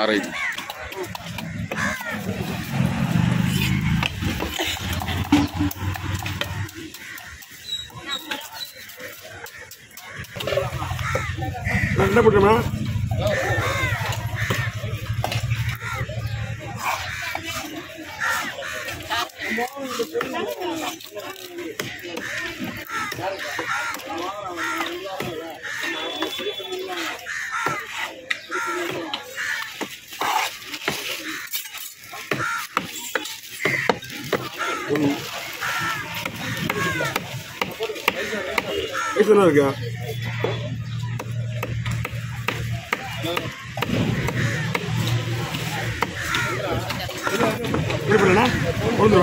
ஆ right என்ன பண்ணுறோம்னா வயசுல இருக்கா என்ன பண்ணா கொண்டு